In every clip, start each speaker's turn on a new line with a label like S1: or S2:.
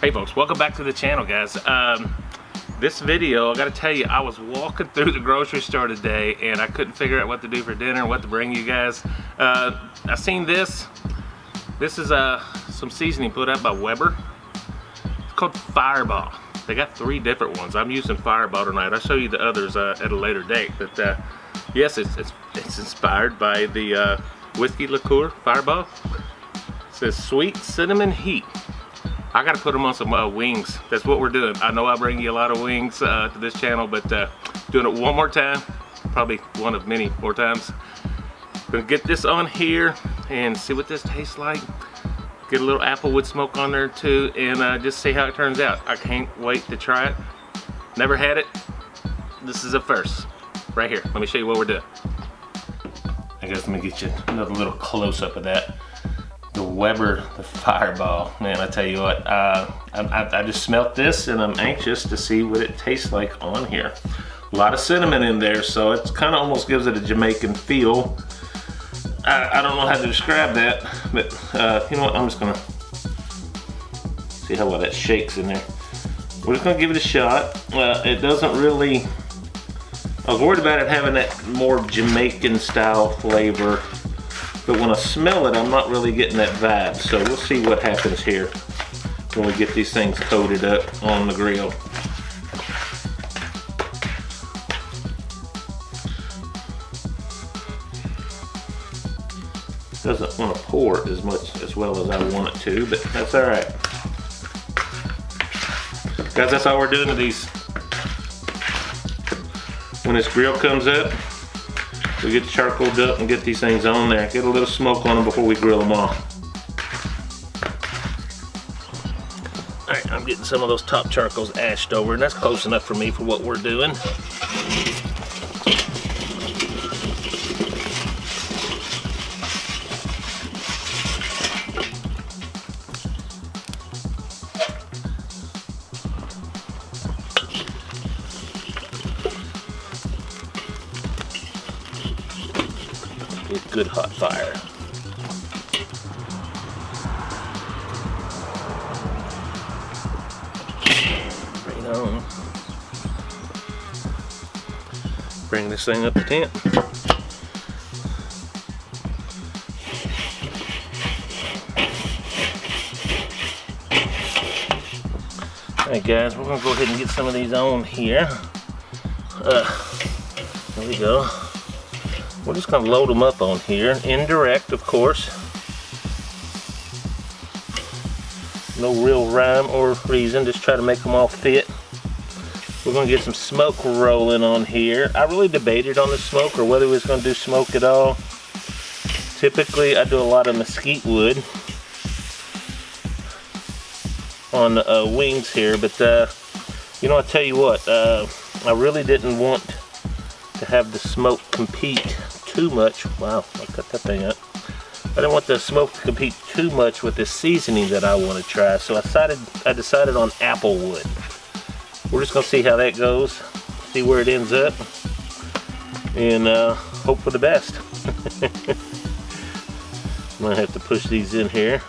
S1: Hey folks, welcome back to the channel guys. Um, this video, I gotta tell you, I was walking through the grocery store today and I couldn't figure out what to do for dinner, what to bring you guys. Uh, I seen this. This is uh, some seasoning put out by Weber. It's called Fireball. They got three different ones. I'm using Fireball tonight. I'll show you the others uh, at a later date. But uh, yes, it's, it's, it's, inspired by the uh, whiskey liqueur Fireball. It says sweet cinnamon heat. I gotta put them on some uh, wings. That's what we're doing. I know I bring you a lot of wings uh, to this channel, but uh, doing it one more time, probably one of many more times. Gonna get this on here and see what this tastes like. Get a little applewood smoke on there too, and uh, just see how it turns out. I can't wait to try it. Never had it. This is a first. Right here. Let me show you what we're doing. I guess let me get you another little close up of that the Weber, the Fireball. Man, I tell you what, uh, I, I, just smelt this and I'm anxious to see what it tastes like on here. A lot of cinnamon in there, so it kind of almost gives it a Jamaican feel. I, I, don't know how to describe that, but uh, you know what, I'm just gonna see how well that shakes in there. We're just gonna give it a shot. Uh, it doesn't really, I was worried about it having that more Jamaican style flavor but when I smell it, I'm not really getting that vibe. So we'll see what happens here when we get these things coated up on the grill. Doesn't want to pour as much as well as I want it to, but that's all right. Guys, that's all we're doing to these. When this grill comes up, we get the charcoal up and get these things on there. Get a little smoke on them before we grill them off. Alright, I'm getting some of those top charcoals ashed over and that's close enough for me for what we're doing. Good hot fire. Right on. Bring this thing up to temp. Alright guys, we're gonna go ahead and get some of these on here. Uh, there we go. We're just going to load them up on here, indirect of course. No real rhyme or reason, just try to make them all fit. We're going to get some smoke rolling on here. I really debated on the smoke or whether we was going to do smoke at all. Typically I do a lot of mesquite wood on uh, wings here, but uh, you know, I tell you what, uh, I really didn't want to have the smoke compete too much. Wow, I cut that thing up. I didn't want the smoke to compete too much with the seasoning that I want to try, so I decided I decided on apple wood. We're just gonna see how that goes, see where it ends up, and uh, hope for the best. I'm gonna have to push these in here.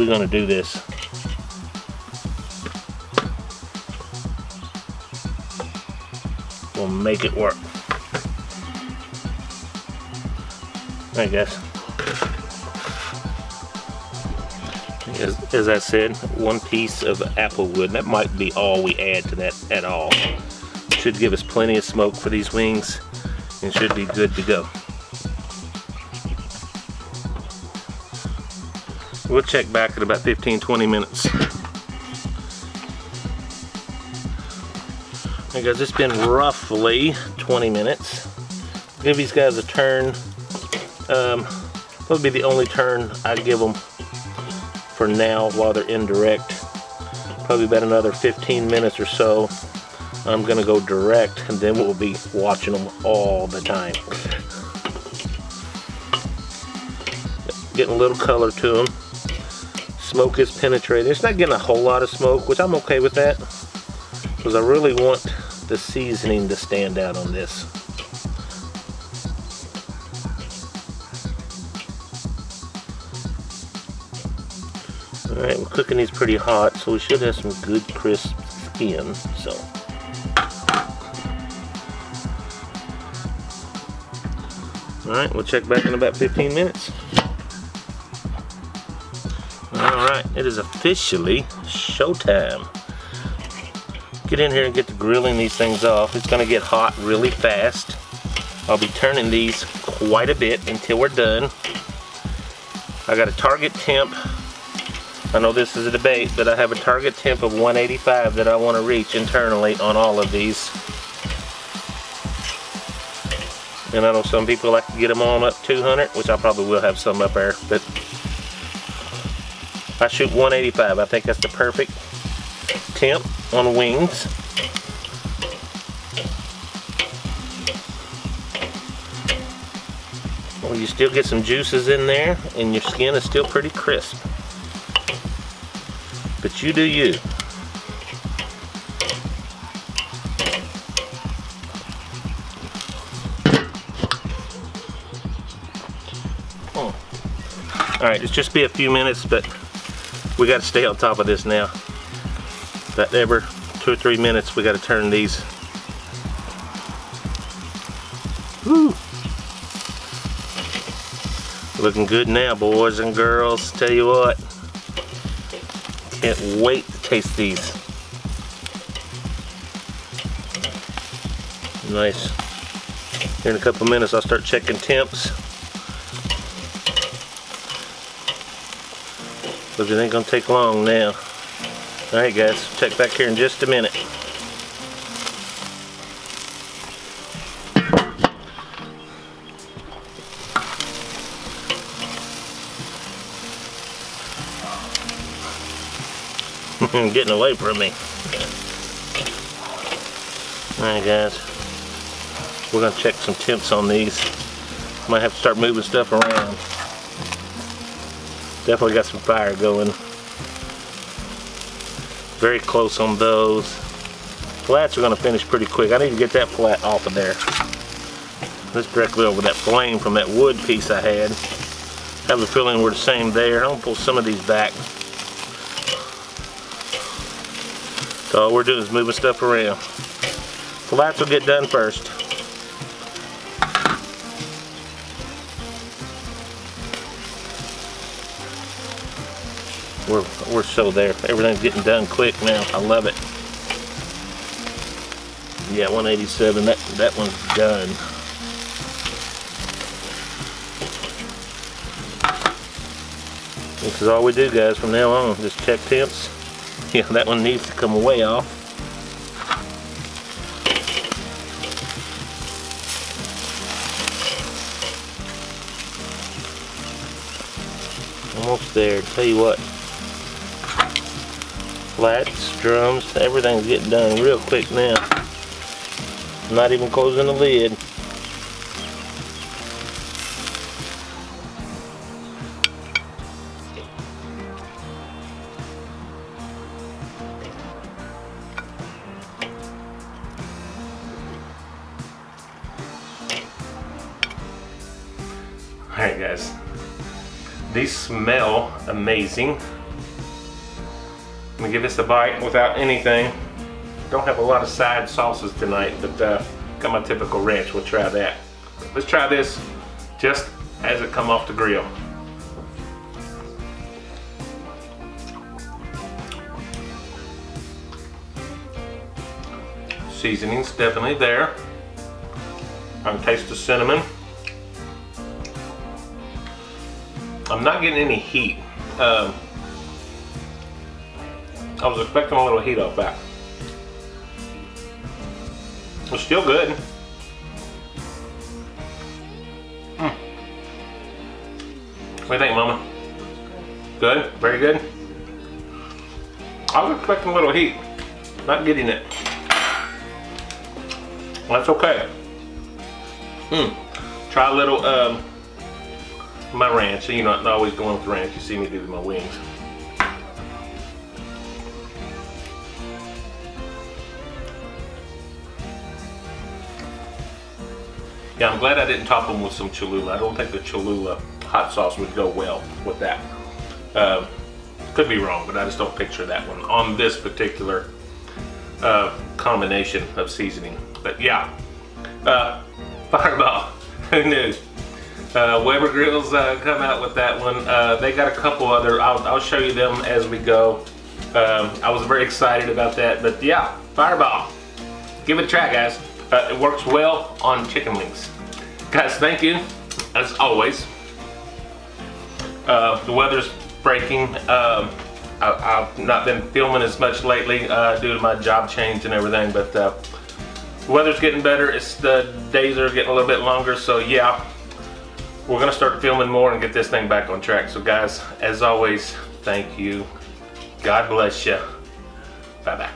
S1: We're gonna do this. We'll make it work. I guess. As, as I said, one piece of apple wood. That might be all we add to that at all. Should give us plenty of smoke for these wings and should be good to go. We'll check back in about 15-20 minutes. Hey guys, it's been roughly 20 minutes. Give these guys a turn. Um, that'll be the only turn I give them for now while they're indirect. Probably about another 15 minutes or so. I'm gonna go direct and then we'll be watching them all the time. Getting a little color to them smoke is penetrating. It's not getting a whole lot of smoke, which I'm okay with that. Because I really want the seasoning to stand out on this. Alright, we're cooking these pretty hot, so we should have some good crisp skin. So. Alright, we'll check back in about 15 minutes. It is officially showtime. Get in here and get the grilling these things off. It's to get hot really fast. I'll be turning these quite a bit until we're done. I got a target temp I know this is a debate, but I have a target temp of 185 that I want to reach internally on all of these. And I know some people like to get them on up 200, which I probably will have some up there, but I shoot 185. I think that's the perfect temp on wings. Well, you still get some juices in there, and your skin is still pretty crisp. But you do you. Alright, it's just be a few minutes, but we got to stay on top of this now. That every two or three minutes, we got to turn these. Woo! Looking good now, boys and girls. Tell you what. Can't wait to taste these. Nice. Here in a couple minutes I'll start checking temps. Because it ain't gonna take long now. Alright guys, check back here in just a minute. getting away from me. Alright guys, we're going to check some temps on these. Might have to start moving stuff around. Definitely got some fire going. Very close on those. Flats are going to finish pretty quick. I need to get that flat off of there. This directly over that flame from that wood piece I had. have a feeling we're the same there. I'm to pull some of these back. So all we're doing is moving stuff around. Flats will get done first. We're, we're so there. Everything's getting done quick now. I love it. Yeah, 187, that, that one's done. This is all we do guys from now on. Just check temps. Yeah, that one needs to come way off. Almost there. Tell you what. Flats, drums, everything's getting done real quick now. not even closing the lid. Alright guys, these smell amazing. I'm gonna give this a bite without anything. Don't have a lot of side sauces tonight, but uh, got my typical ranch, we'll try that. Let's try this just as it come off the grill. Seasoning's definitely there. I can taste the cinnamon. I'm not getting any heat. Um, I was expecting a little heat off that. It's still good. Mm. What do you think, Mama? Good? Very good? I was expecting a little heat. Not getting it. That's okay. Hmm. Try a little um, my ranch. You know, I'm always going with ranch. You see me do my wings. Glad I didn't top them with some Cholula. I don't think the Cholula hot sauce would go well with that. Uh, Could be wrong, but I just don't picture that one on this particular uh, combination of seasoning. But yeah, uh, Fireball, who knew? Uh, Weber Grills uh, come out with that one. Uh, they got a couple other, I'll, I'll, show you them as we go. Um, I was very excited about that, but yeah, Fireball. Give it a try, guys. Uh, it works well on chicken wings. Guys, thank you, as always. Uh, the weather's breaking. Um, I, have not been filming as much lately uh, due to my job change and everything, but the weather's getting better. It's the days are getting a little bit longer, so yeah, we're gonna start filming more and get this thing back on track. So guys, as always, thank you. God bless you. Bye-bye.